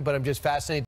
but I'm just fascinated.